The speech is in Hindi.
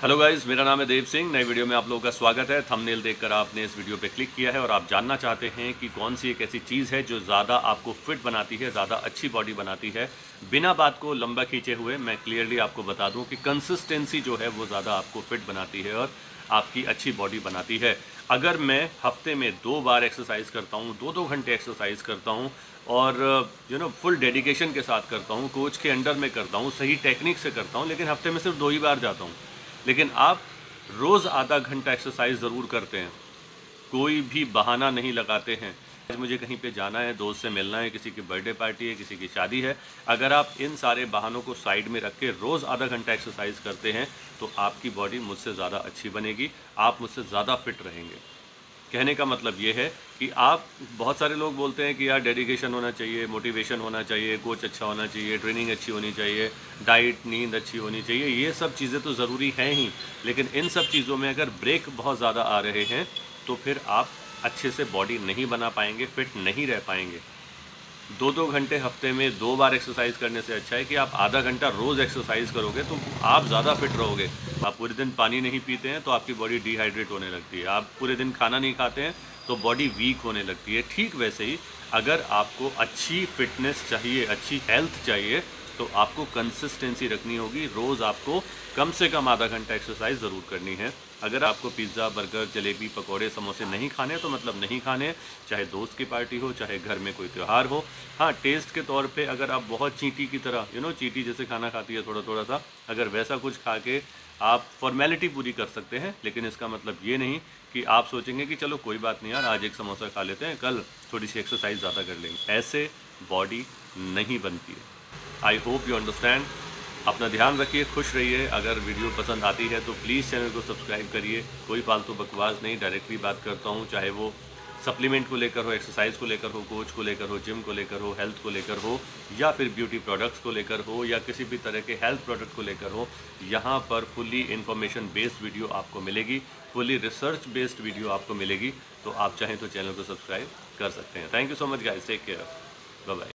हेलो गाइस मेरा नाम है देव सिंह। नई वीडियो में आप लोगों का स्वागत है। थंबनेल देखकर आपने इस वीडियो पे क्लिक किया है और आप जानना चाहते हैं कि कौन सी एक ऐसी चीज़ है जो ज़्यादा आपको फिट बनाती है, ज़्यादा अच्छी बॉडी बनाती है। बिना बात को लंबा खींचे हुए मैं क्लियरली आपको बता दूँ कि कंसिस्टेंसी जो है वो ज़्यादा आपको फिट बनाती है और आपकी अच्छी बॉडी बनाती है। अगर मैं हफ़्ते में दो बार एक्सरसाइज करता हूँ, दो दो घंटे एक्सरसाइज करता हूँ और यू नो फुल डेडिकेशन के साथ करता हूँ कोच के अंडर में करता हूँ, सही टेक्निक से करता हूँ, लेकिन हफ़्ते में सिर्फ़ दो ही बार जाता हूँ लेकिन आप रोज़ आधा घंटा एक्सरसाइज ज़रूर करते हैं। कोई भी बहाना नहीं लगाते हैं। आज मुझे कहीं पे जाना है, दोस्त से मिलना है, किसी की बर्थडे पार्टी है, किसी की शादी है। अगर आप इन सारे बहानों को साइड में रख के रोज़ आधा घंटा एक्सरसाइज करते हैं तो आपकी बॉडी मुझसे ज़्यादा अच्छी बनेगी, आप मुझसे ज़्यादा फिट रहेंगे। कहने का मतलब ये है कि आप, बहुत सारे लोग बोलते हैं कि यार डेडिकेशन होना चाहिए मोटिवेशन होना चाहिए कोच अच्छा होना चाहिए ट्रेनिंग अच्छी होनी चाहिए डाइट नींद अच्छी होनी चाहिए, ये सब चीज़ें तो ज़रूरी हैं ही। लेकिन इन सब चीज़ों में अगर ब्रेक बहुत ज़्यादा आ रहे हैं तो फिर आप अच्छे से बॉडी नहीं बना पाएँगे फिट नहीं रह पाएँगे। दो दो घंटे हफ़्ते में दो बार एक्सरसाइज करने से अच्छा है कि आप आधा घंटा रोज़ एक्सरसाइज करोगे तो आप ज़्यादा फिट रहोगे। आप पूरे दिन पानी नहीं पीते हैं तो आपकी बॉडी डिहाइड्रेट होने लगती है। आप पूरे दिन खाना नहीं खाते हैं तो बॉडी वीक होने लगती है। ठीक वैसे ही अगर आपको अच्छी फिटनेस चाहिए, अच्छी हेल्थ चाहिए तो आपको कंसिस्टेंसी रखनी होगी। रोज़ आपको कम से कम आधा घंटा एक्सरसाइज ज़रूर करनी है। अगर आपको पिज़्ज़ा बर्गर जलेबी, पकौड़े, समोसे नहीं खाने तो मतलब नहीं खाने चाहे दोस्त की पार्टी हो, चाहे घर में कोई त्यौहार हो। हाँ टेस्ट के तौर पे अगर आप बहुत चींटी की तरह यू नो चींटी जैसे खाना खाती है थोड़ा थोड़ा सा, अगर वैसा कुछ खा के आप फॉर्मेलिटी पूरी कर सकते हैं, लेकिन इसका मतलब ये नहीं कि आप सोचेंगे कि चलो कोई बात नहीं यार, आज एक समोसा खा लेते हैं, कल थोड़ी सी एक्सरसाइज ज़्यादा कर लेंगे। ऐसे बॉडी नहीं बनती है। आई होप यू अंडरस्टैंड अपना ध्यान रखिए, खुश रहिए। अगर वीडियो पसंद आती है तो प्लीज़ चैनल को सब्सक्राइब करिए। कोई फालतू बकवास नहीं डायरेक्टली बात करता हूँ, चाहे वो सप्लीमेंट को लेकर हो एक्सरसाइज को लेकर हो कोच को लेकर हो जिम को लेकर हो हेल्थ को लेकर हो, या फिर ब्यूटी प्रोडक्ट्स को लेकर हो, या किसी भी तरह के हेल्थ प्रोडक्ट को लेकर हो, यहाँ पर फुल्ली इन्फॉर्मेशन बेस्ड वीडियो आपको मिलेगी। फुल्ली रिसर्च बेस्ड वीडियो आपको मिलेगी। तो आप चाहें तो चैनल को सब्सक्राइब कर सकते हैं। Thank you so much guys take care bye